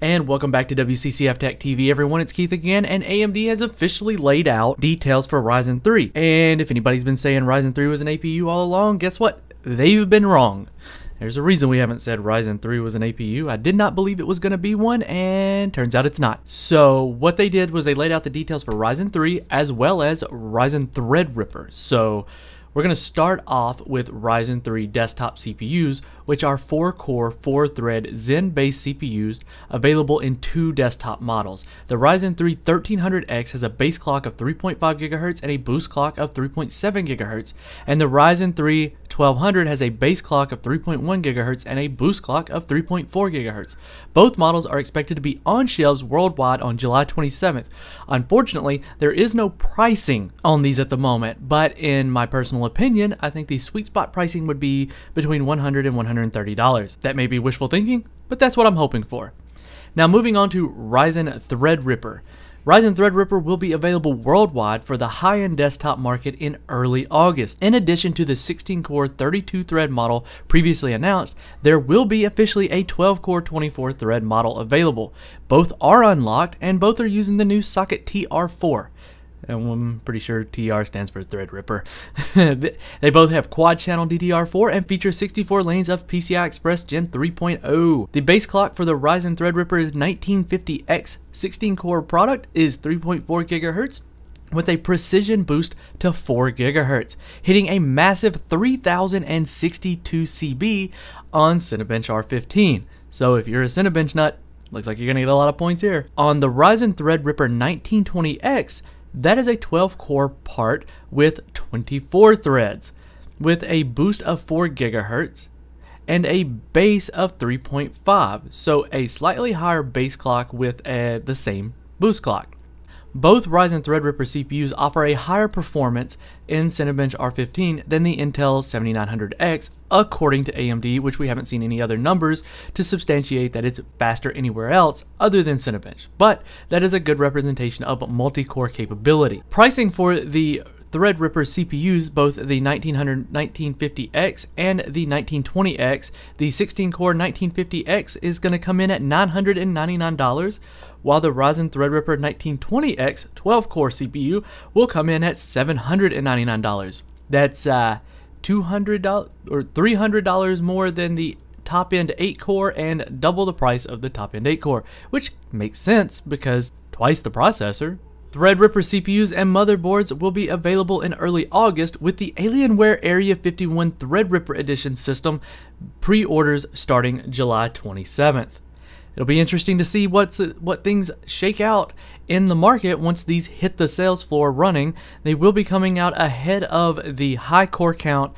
And welcome back to WCCF Tech TV, everyone. It's Keith again, and AMD has officially laid out details for Ryzen 3. And if anybody's been saying Ryzen 3 was an APU all along, guess what? They've been wrong. There's a reason we haven't said Ryzen 3 was an APU. I did not believe it was going to be one, and turns out it's not. So what they did was they laid out the details for Ryzen 3 as well as Ryzen Threadripper. So we're going to start off with Ryzen 3 desktop CPUs, which are 4-core, 4-thread Zen-based CPUs available in two desktop models. The Ryzen 3 1300X has a base clock of 3.5 GHz and a boost clock of 3.7 GHz, and the Ryzen 3 1200 has a base clock of 3.1 GHz and a boost clock of 3.4 GHz. Both models are expected to be on shelves worldwide on July 27th. Unfortunately, there is no pricing on these at the moment, but in my personal opinion, I think the sweet spot pricing would be between $100 and 130 dollars. That may be wishful thinking, but that's what I'm hoping for. Now moving on to Ryzen Threadripper. Ryzen Threadripper will be available worldwide for the high-end desktop market in early August. In addition to the 16-core 32-thread model previously announced, there will be officially a 12-core 24-thread model available. Both are unlocked and both are using the new socket TR4 and I'm pretty sure TR stands for Threadripper. they both have quad channel DDR4 and feature 64 lanes of PCI Express Gen 3.0. The base clock for the Ryzen Threadripper 1950X 16 core product is 3.4 GHz with a precision boost to 4 GHz, hitting a massive 3062 CB on Cinebench R15. So if you're a Cinebench nut, looks like you're gonna get a lot of points here. On the Ryzen Threadripper 1920X, that is a 12 core part with 24 threads, with a boost of 4 gigahertz and a base of 3.5, so a slightly higher base clock with uh, the same boost clock. Both Ryzen Threadripper CPUs offer a higher performance in Cinebench R15 than the Intel 7900X, according to AMD, which we haven't seen any other numbers to substantiate that it's faster anywhere else other than Cinebench. But that is a good representation of multi-core capability. Pricing for the Threadripper CPUs, both the 1900 1950X and the 1920X. The 16-core 1950X is going to come in at $999, while the Ryzen Threadripper 1920X 12-core CPU will come in at $799. That's uh, $200 or $300 more than the top end 8 core and double the price of the top end 8 core, which makes sense because twice the processor. Threadripper CPUs and motherboards will be available in early August with the Alienware Area 51 Threadripper Edition system pre-orders starting July 27th. It'll be interesting to see what's what things shake out in the market once these hit the sales floor running. They will be coming out ahead of the high core count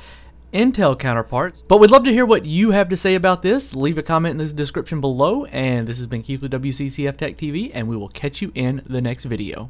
Intel counterparts. But we'd love to hear what you have to say about this. Leave a comment in the description below. And this has been Keith with WCCF Tech TV, and we will catch you in the next video.